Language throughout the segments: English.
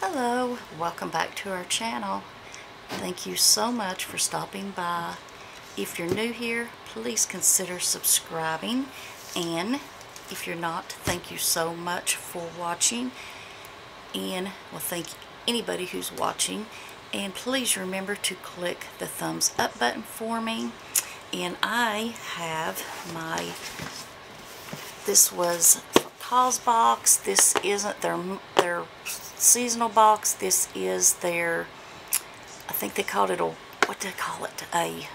Hello, welcome back to our channel. Thank you so much for stopping by. If you're new here, please consider subscribing. And if you're not, thank you so much for watching. And well, thank anybody who's watching. And please remember to click the thumbs up button for me. And I have my, this was box. This isn't their, their seasonal box. This is their, I think they called it a, what did they call it? A,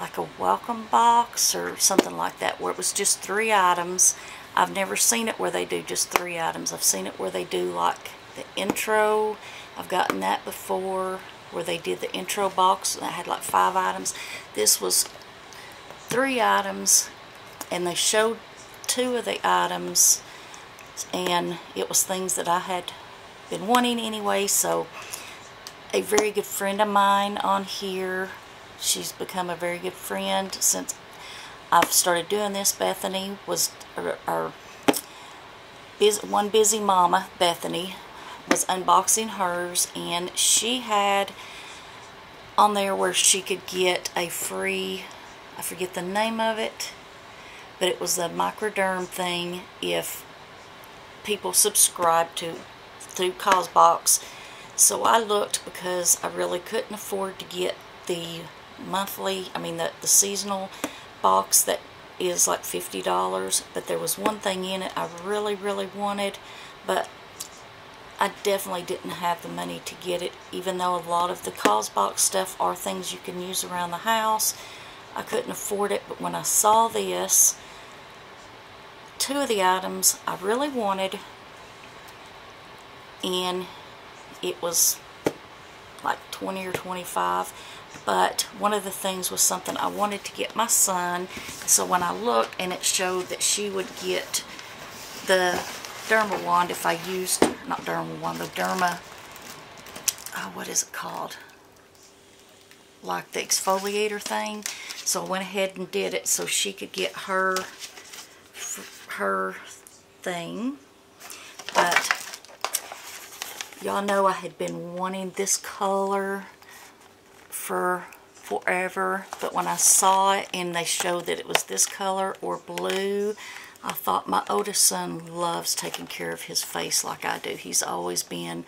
like a welcome box or something like that where it was just three items. I've never seen it where they do just three items. I've seen it where they do like the intro. I've gotten that before where they did the intro box that had like five items. This was three items and they showed two of the items and it was things that I had been wanting anyway so a very good friend of mine on here she's become a very good friend since I've started doing this. Bethany was our, busy, one busy mama Bethany was unboxing hers and she had on there where she could get a free I forget the name of it but it was a microderm thing if people subscribe to through CauseBox. So I looked because I really couldn't afford to get the monthly, I mean the, the seasonal box that is like $50, but there was one thing in it I really, really wanted, but I definitely didn't have the money to get it, even though a lot of the CauseBox stuff are things you can use around the house. I couldn't afford it, but when I saw this, two of the items I really wanted and it was like 20 or 25 but one of the things was something I wanted to get my son so when I looked and it showed that she would get the derma wand if I used not derma wand the derma oh, what is it called? Like the exfoliator thing so I went ahead and did it so she could get her her thing. But y'all know I had been wanting this color for forever. But when I saw it and they showed that it was this color or blue, I thought my oldest son loves taking care of his face like I do. He's always been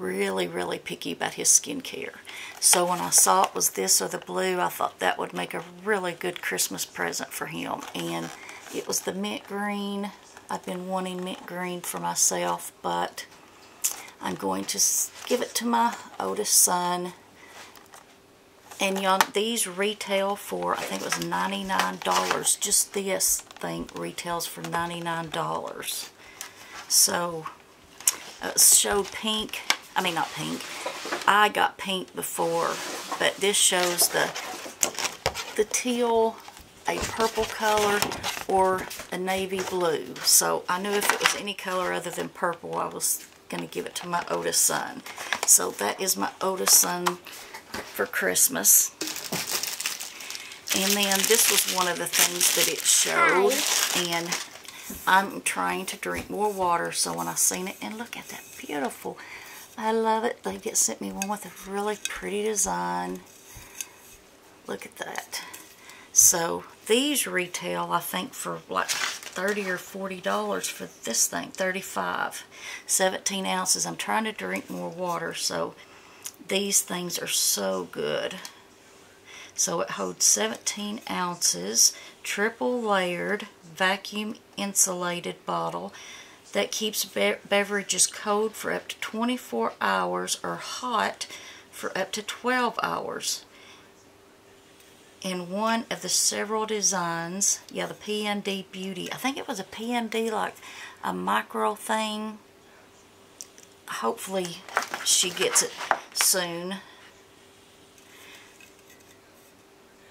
really, really picky about his skincare. So when I saw it was this or the blue, I thought that would make a really good Christmas present for him. And it was the mint green. I've been wanting mint green for myself, but I'm going to give it to my oldest son. And y'all, these retail for, I think it was $99. Just this thing retails for $99. So, it showed pink. I mean, not pink. I got pink before, but this shows the the teal a purple color or a navy blue. So I knew if it was any color other than purple, I was going to give it to my oldest son. So that is my oldest son for Christmas. And then this was one of the things that it showed. And I'm trying to drink more water. So when I seen it, and look at that beautiful. I love it. They get sent me one with a really pretty design. Look at that. So these retail, I think, for like 30 or $40 for this thing, 35 17 ounces. I'm trying to drink more water, so these things are so good. So it holds 17 ounces, triple layered, vacuum insulated bottle that keeps be beverages cold for up to 24 hours or hot for up to 12 hours in one of the several designs. Yeah, the PMD Beauty. I think it was a PMD, like a micro thing. Hopefully she gets it soon.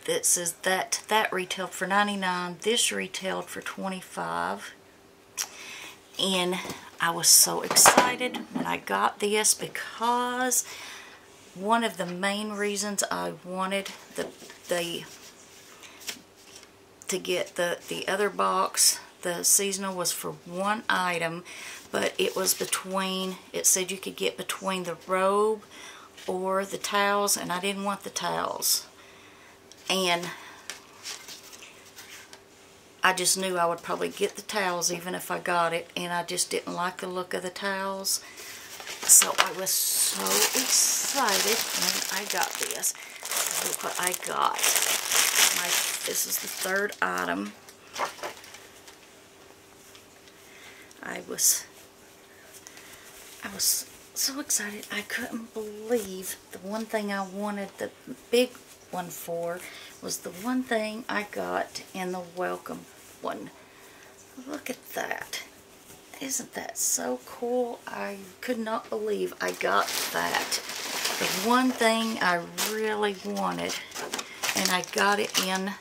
That says that that retailed for 99 This retailed for 25 And I was so excited when I got this because one of the main reasons I wanted the the to get the the other box the seasonal was for one item, but it was between, it said you could get between the robe or the towels, and I didn't want the towels. And I just knew I would probably get the towels even if I got it, and I just didn't like the look of the towels. So I was so excited when I got this. Look what I got. My, this is the third item. I was I was so excited. I couldn't believe the one thing I wanted the big one for was the one thing I got in the welcome one. Look at that. Isn't that so cool? I could not believe I got that. The one thing I really wanted. And I got it in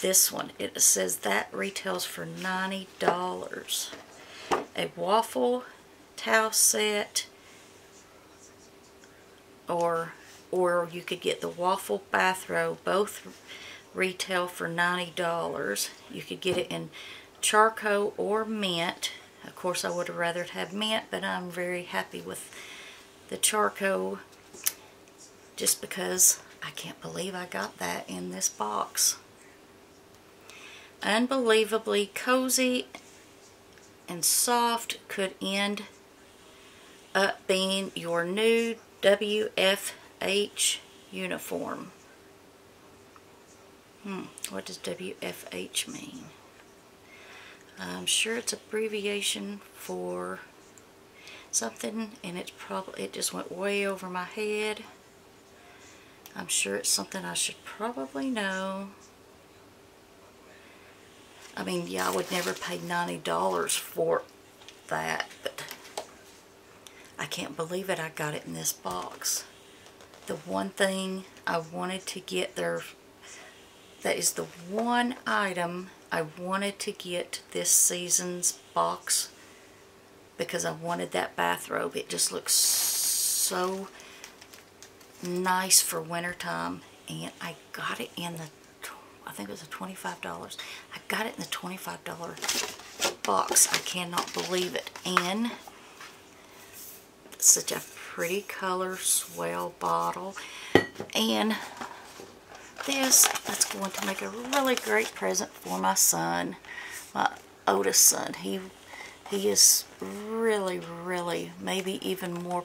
this one. It says that retails for $90. A waffle towel set or or you could get the waffle bathrobe both retail for $90 you could get it in charcoal or mint. Of course I would have rather had mint but I'm very happy with the charcoal just because I can't believe I got that in this box. Unbelievably cozy and soft could end up being your new WFH uniform. Hmm, what does WFH mean? I'm sure it's abbreviation for something and it's probably it just went way over my head. I'm sure it's something I should probably know. I mean, yeah, I would never pay $90 for that, but I can't believe it. I got it in this box. The one thing I wanted to get there, that is the one item I wanted to get this season's box because I wanted that bathrobe. It just looks so nice for wintertime and I got it in the I think it was a $25. I got it in the $25 box. I cannot believe it. And such a pretty color swell bottle. And this, that's going to make a really great present for my son, my oldest son. He, he is really, really, maybe even more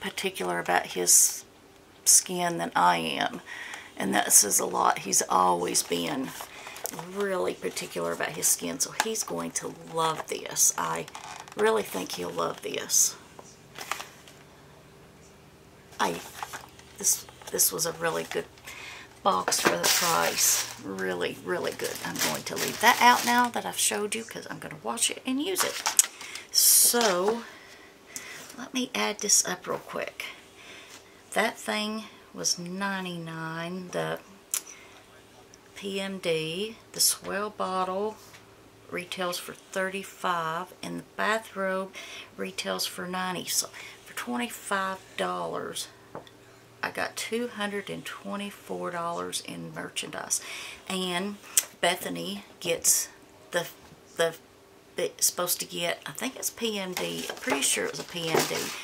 particular about his skin than I am. And that says a lot. He's always been really particular about his skin, so he's going to love this. I really think he'll love this. I this this was a really good box for the price. Really, really good. I'm going to leave that out now that I've showed you because I'm going to wash it and use it. So, let me add this up real quick. That thing was 99 the PMD the swell bottle retails for 35 and the bathrobe retails for 90 so for $25 I got $224 in merchandise. And Bethany gets the the supposed to get I think it's PMD I'm pretty sure it was a PMD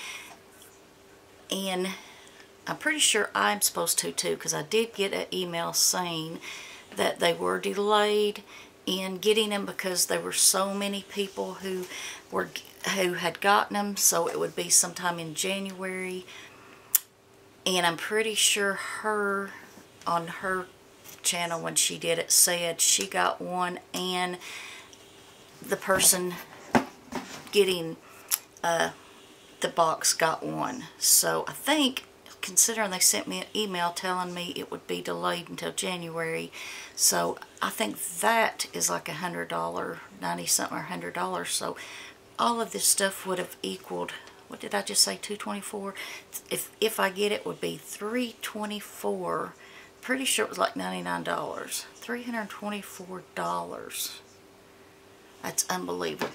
and I'm pretty sure I'm supposed to too because I did get an email saying that they were delayed in getting them because there were so many people who were who had gotten them so it would be sometime in January and I'm pretty sure her on her channel when she did it said she got one and the person getting uh, the box got one so I think considering they sent me an email telling me it would be delayed until January. So I think that is like a hundred dollar, ninety something or hundred dollars. So all of this stuff would have equaled. What did I just say? Two twenty four. If if I get it, would be three twenty four. Pretty sure it was like ninety nine dollars. Three hundred twenty four dollars. That's unbelievable.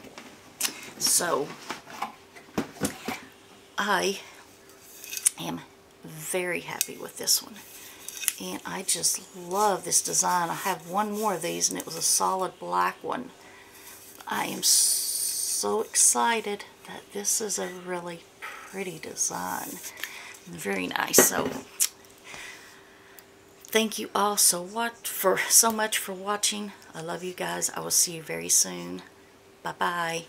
So I am very happy with this one. And I just love this design. I have one more of these and it was a solid black one. I am so excited that this is a really pretty design. Very nice. So thank you all so what for so much for watching. I love you guys. I will see you very soon. Bye bye.